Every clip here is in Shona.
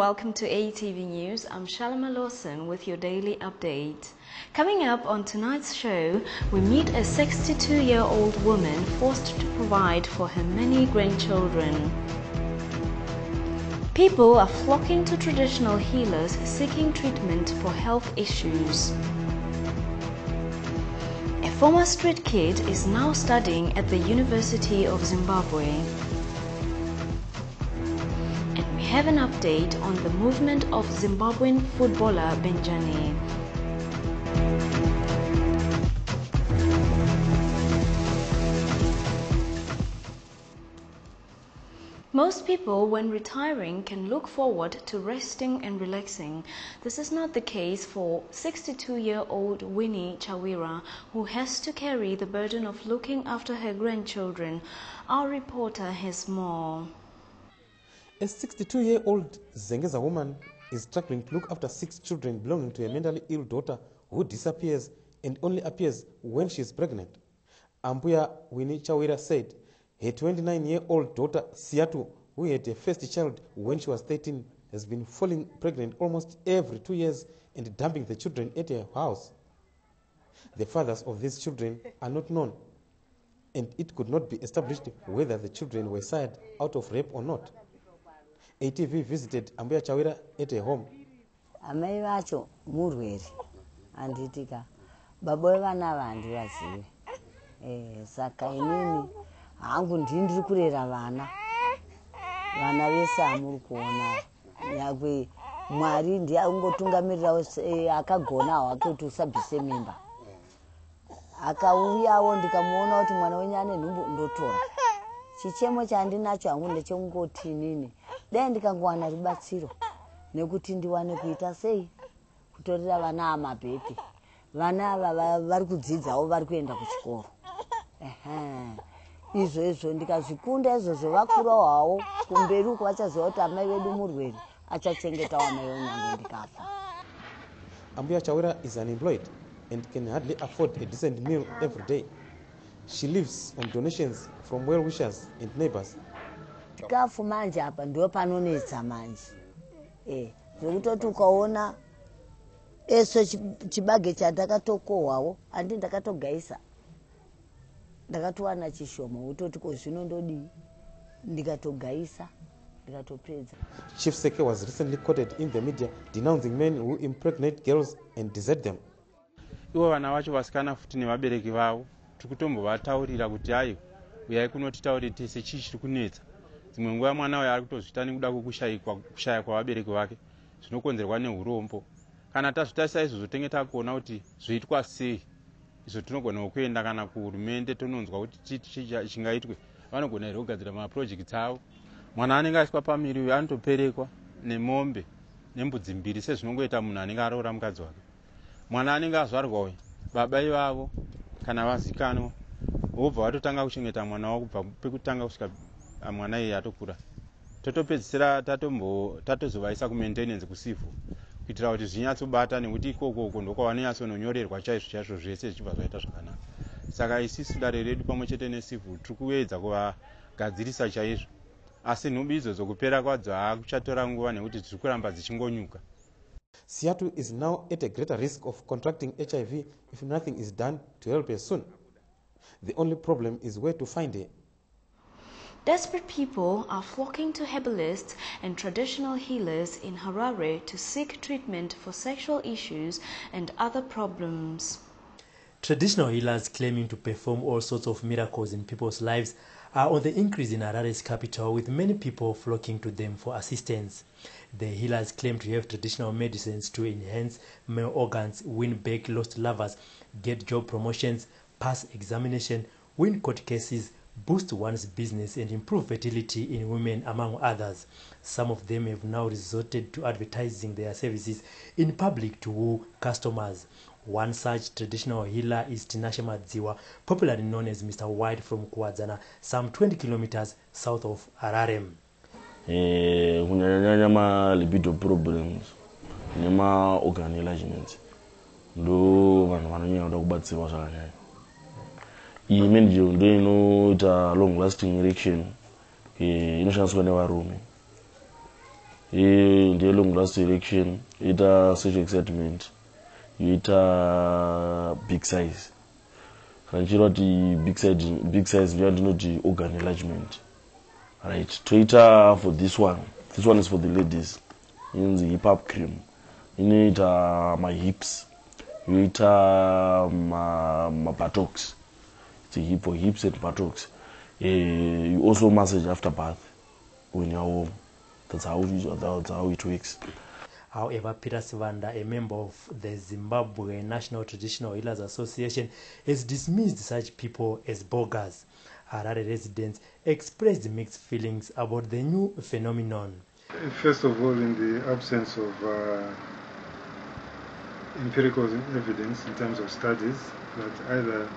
welcome to ATV News. I'm Shalima Lawson with your daily update. Coming up on tonight's show, we meet a 62 year old woman forced to provide for her many grandchildren. People are flocking to traditional healers seeking treatment for health issues. A former street kid is now studying at the University of Zimbabwe. Have an update on the movement of Zimbabwean footballer Benjani. Most people, when retiring, can look forward to resting and relaxing. This is not the case for 62 year old Winnie Chawira, who has to carry the burden of looking after her grandchildren. Our reporter has more. A 62 year old Zengeza woman is struggling to look after six children belonging to a mentally ill daughter who disappears and only appears when she is pregnant. Ampuya Winnie Chawira said her 29 year old daughter Siatu, who had her first child when she was 13, has been falling pregnant almost every two years and dumping the children at her house. The fathers of these children are not known, and it could not be established whether the children were sired out of rape or not. ATV visited Ambuya Chawira at her home. amai vacho murwere. Handitika baba vevana ava handivazivi Eh, saka inini hangu ndii ndiri kurera vana. Vana vese amuri kuona. Nyakwe mwari ndiye angotungamirirawo se- akagona hwake kuti usabvise mimba. Akauyawo ndikamuona kuti mwana wenyu ane nhumbu ndotora. Chichemo chandinacho hangu ndechekungoti inini dai ndikangowana rubatsiro nekuti ndiwane kuita sei kutorera vana amabhedhi vana ava va- vari kudzidzawo vari kuenda kuchikoro Ehe. izvo izvo ndikazvikunda izvozvo vakurawo hawo kumberi uko vachaziva kuti amai vedu murwere achachengetawo amai venyange ndikafa Ambuya Chawira is unemployed and can hardly afford a decent meal every day. She lives on donations from well wishers and neighbors. Chikafu manje apa ndo panonetsa manje. E zvekutoti ukaona eso chi- chibage chandakatokohwawo handi ndakatogaisa. Ndakatowana chishoma wototi ko zvino ndodii? Ndikatogaisa ndikatopedza. Chief Seke was recently quoted in the media denouncing men who impregnate girls and desert them. ivo vana vacho vasikana futi nevabereki vavo tiri kutombovataurira kuti hai uyai kunotitaurira tese chii chiri kunetsa dzimwe nguva mwana uyo ari kutozvita nekuda kwekushayikwa- kushaya kwavabereki vake zvinokonzerwa neurombo kana tazvitarisa izvozvo tenge takuona kuti zvoitwa sei izvo tinogona kuenda kana kuhurumende tononzwa kuti chii chingaitwe vanogona here kugadzira mapurojekti avo mwana anenge aiswa pamiri uyo anotoperekwa nemombe nembudzi mbiri sezvinongoita munhu anenge aroora mukadzi wake. Mwana anenge azvarwa uyu baba ivavo kana vazikanwa vobva vatotanga kuchengeta mwana wavo kubva pekutanga kusvika mwana iye atokura totopedzisira tatozovaisa kumaintenance kusifu kuitira kuti zvinyatsobata nekuti ikoko uko ndokwavanonyatsononyorerwa chaizvo chaizvo zvese zvichibva zvaita zvakanaka saka isisu dare redu pamwe chete nesifu tiri kuedza kuvagadzirisa chaizvo asi nhubi idzodzo kupera kwadzo haakuchatora nguva nekuti dziri kuramba dzichingonyuka Siatu is now at a greater risk of contracting HIV if nothing is done to help her soon. The only problem is where to find her. Desperate people are flocking to herbalists and traditional healers in Harare to seek treatment for sexual issues and other problems. Traditional healers claiming to perform all sorts of miracles in people's lives are on the increase in Harare's capital, with many people flocking to them for assistance. The healers claim to have traditional medicines to enhance male organs, win back lost lovers, get job promotions, pass examination, win court cases, boost one's business, and improve fertility in women, among others. Some of them have now resorted to advertising their services in public to woo customers. One such traditional healer is Tinashe Madziwa, popularly known as Mr. White from Kuadzana, some 20 kilometers south of Harare. Eh, kunyanyanyanya ma-libido problems nema-organ enlargement ndo vanhu vanonyanya kuda kubatsirwa zvakanyanya iyi mendio ndo inoita long lasting erection. Eh, inoshandiswa nevarume. Eh, ndiye long last election yoita social excitement. Yoita big size. Kana ndichireva kuti big size big size ndiyo ndinoti organ enlargement. Right. Toita for this one. This one is for the ladies. Inonzi hip hop cream. Inoita mahips yoita mabuttocks it's for hips and buttocks uh, you also massage after bath when you're home that's how, that's how it works However, Peter Sivanda, a member of the Zimbabwe National Traditional Healers Association, has dismissed such people as bogus. Harare residents expressed mixed feelings about the new phenomenon. First of all, in the absence of uh, empirical evidence in terms of studies that either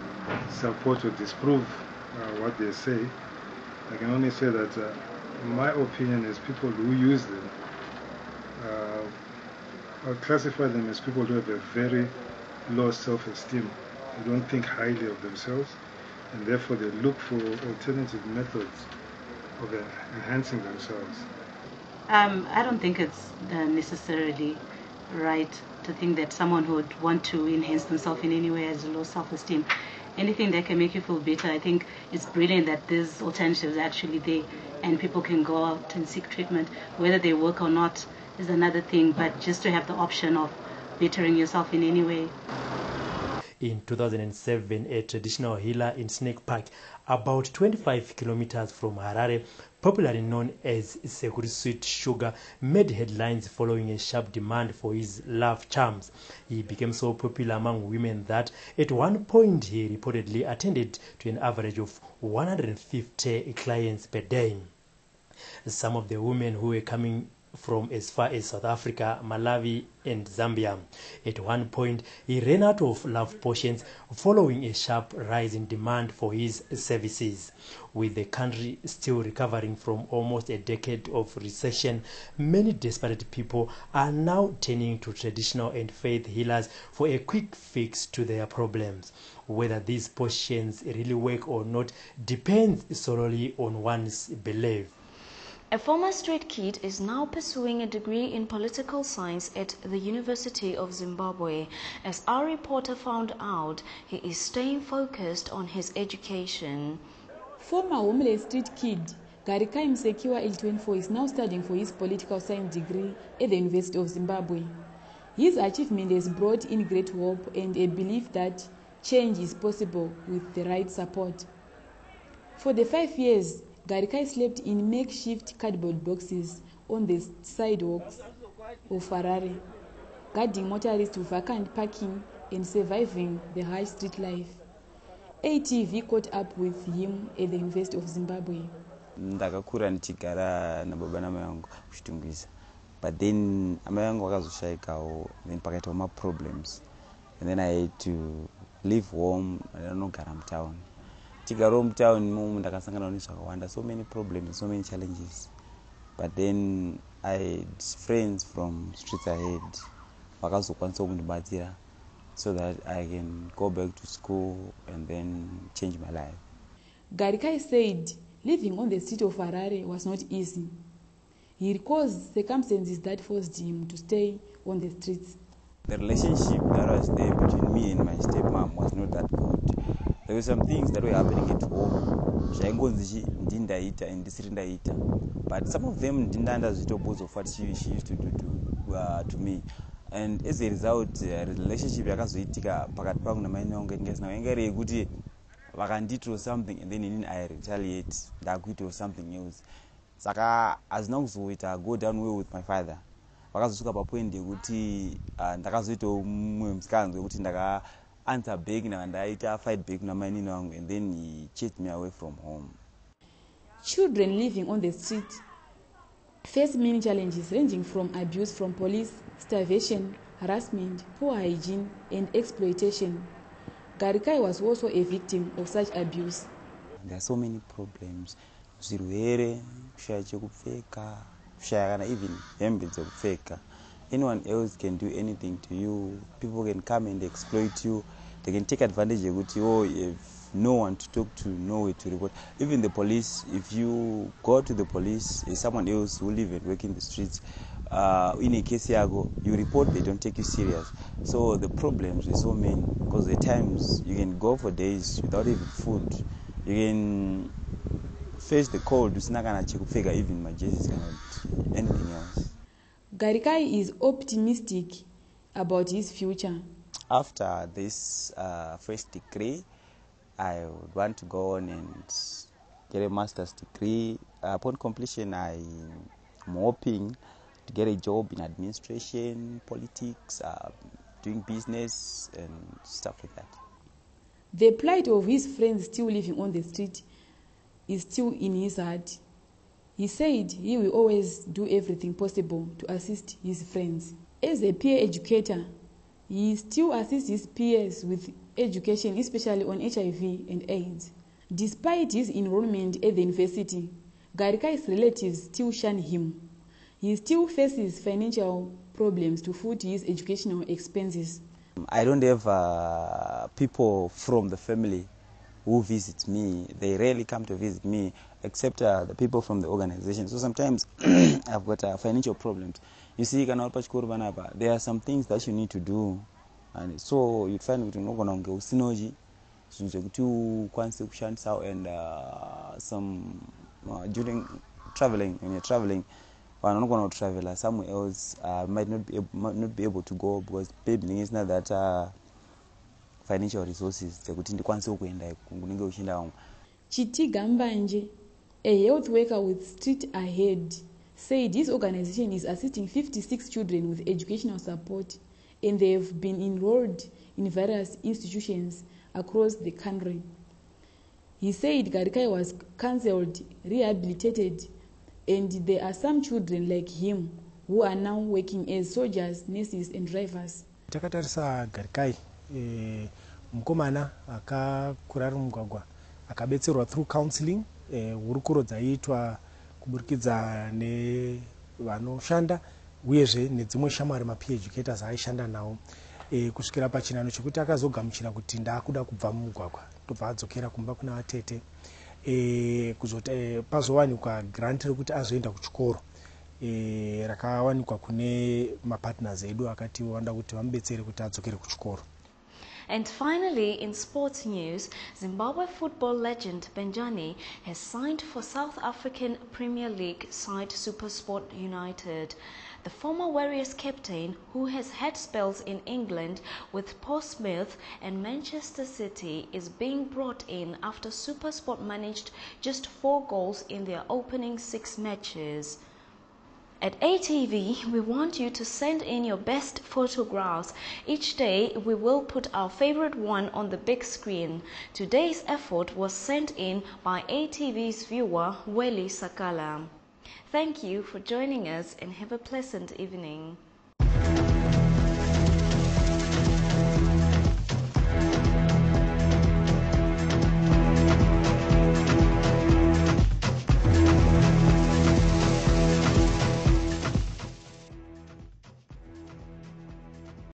support or disprove uh, what they say, I can only say that uh, my opinion is people who use them uh, classify them as people who have a very low self-esteem. They don't think highly of themselves, and therefore they look for alternative methods of enhancing themselves. Um, I don't think it's uh, necessarily right to think that someone who would want to enhance themselves in any way has low self-esteem. Anything that can make you feel better, I think it's brilliant that these alternatives are actually there and people can go out and seek treatment. Whether they work or not is another thing, but just to have the option of bettering yourself in any way. In 2007, a traditional healer in Snake Park, about 25 kilometers from Harare, popularly known as Sekuri Sweet Sugar, made headlines following a sharp demand for his love charms. He became so popular among women that at one point he reportedly attended to an average of 150 clients per day. Some of the women who were coming from as far as South Africa, Malawi, and Zambia. At one point, he ran out of love potions following a sharp rise in demand for his services. With the country still recovering from almost a decade of recession, many desperate people are now turning to traditional and faith healers for a quick fix to their problems. Whether these potions really work or not depends solely on one's belief. A former street kid is now pursuing a degree in political science at the University of Zimbabwe. As our reporter found out, he is staying focused on his education. Former homeless street kid Garikai Msekiwa, L24 is now studying for his political science degree at the University of Zimbabwe. His achievement has brought in great hope and a belief that change is possible with the right support. For the five years Garikai slept in makeshift cardboard boxes on the sidewalks of Ferrari, guarding motorists to vacant parking and surviving the high street life. ATV caught up with him at the University of Zimbabwe. ndakakura ndichigara nababa namai vangu kuchitungwisa but then amai vangu vakazoshayikawo then pakaitawo maproblems and then i had to leave home anogara mutown tigarawo mutown imomo ndakasanganawo nezvakawanda so many problems so many challenges but then i had friends from streets ahead vakazokwanisawo kundibatsira so that i can go back to school and then change my life Garikai said living on the street of Harare was not easy. He recalls circumstances that forced him to stay on the streets. the relationship that was there between me and my stepmom was not that good there were some things that were happening at home zvaingonzi ndindaita and ndisiri ndaita. But some of them ndindandazvitopose of what she, she used to do to, uh, to me. And as a result uh, relationship yakazoitika pakati pangu namaini vangu ingasina yainga iri yekuti vakandiitiro something and then inini i retaliate ndakuitiro something else. Saka hazina kuzoita go down well with my father. Vakazosvika papoindi yekuti uh, ndakazoitawo mumwe musikanzwa wekuti ndakaanswer back naka ndaita fight back namainini vangu and then he chased me away from home Children living on the street face many challenges ranging from abuse from police, starvation, harassment, poor hygiene, and exploitation. Garikai was also a victim of such abuse. there are so many problems zvirwere kushaya chekupfeka kushaya kana even hembe dzekupfeka anyone else can do anything to you people can come and exploit you they can take advantage yekuti oh if no one to talk to, nowhere to report. Even the police, if you go to the police, is someone else who live and work in the streets, uh, in a case yago, you report, they don't take you serious. So the problems is so many because the times you can go for days without even food. You can face the cold, it's not going kana chekupfeka even my jerseys cannot anything else. Garikai is optimistic about his future. After this uh, first degree, I would want to go on and get a master's degree. upon completion, I am hoping to get a job in administration, politics, uh, doing business, and stuff like that. The plight of his friends still living on the street is still in his heart. He said he will always do everything possible to assist his friends. As a peer educator, he still assists his peers with education, especially on HIV and AIDS. Despite his enrollment at the university, Garikai's relatives still shun him. He still faces financial problems to foot his educational expenses. I don't have uh, people from the family who visit me. They rarely come to visit me, except uh, the people from the organization. So sometimes I've got uh, financial problems. You see, kana uri pachikoro panapa, there are some things that you need to do. And so you'd find kuti unogona kunge usinochi zvinhu zvekuti ukwanise kushandisawo and uh, some uh, during traveling when you're traveling vanhu vanogona kutravela somewhere else uh, might, not be able, might not be able to go because maybe ndinge isina that uh, financial resources dzekuti ndikwanisewo kuenda kunenge uchienda vamwe chitiga mbanje a health worker with street ahead said his organization is assisting 56 children with educational support and they have been enrolled in various institutions across the country. He said garikai was cancelled rehabilitated and there are some children like him who are now working as soldiers nurses and drivers. Takatarisa garikai e, mukomana akakura ari mumugwagwa akabetserwa through counseling hurukuro e, dzaiitwa kuburikidza nevanoshanda uyezve nedzimwe shamwari mapeducators aaishanda nawo e, kusvikira pachinano chekuti akazogamuchira kuti ndaakuda kubva mumugwagwa tobva adzokera kumba kuna vatete e, kuzoti e, pazowanikwa grant rekuti azoenda kuchikoro. E, rakawanikwa kune mapartners edu akati wanda kuti vamubetsere kuti adzokere kuchikoro And finally, in sports news, Zimbabwe football legend Benjani has signed for South African Premier League side Supersport United. The former Warriors captain, who has had spells in England with Portsmouth and Manchester City, is being brought in after Supersport managed just four goals in their opening six matches. At ATV, we want you to send in your best photographs. Each day, we will put our favorite one on the big screen. Today's effort was sent in by ATV's viewer, Welly Sakala. Thank you for joining us and have a pleasant evening.